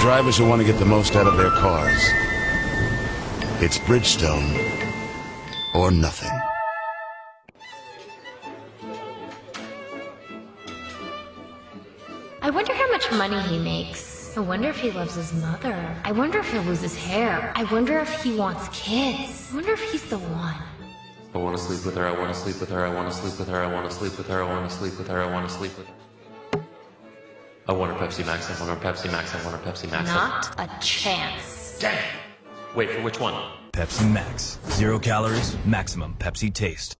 drivers who want to get the most out of their cars. It's Bridgestone or nothing. I wonder how much money he makes. I wonder if he loves his mother. I wonder if he'll lose his hair. I wonder if he wants kids. I wonder if he's the one. I want to sleep with her. I want to sleep with her. I want to sleep with her. I want to sleep with her. I want to sleep with her. I want to sleep with her. I want her Pepsi Max. I want her Pepsi Max. I want her Pepsi Max. Not a chance. Dang. Wait for which one? Pepsi Max. Zero calories, maximum Pepsi taste.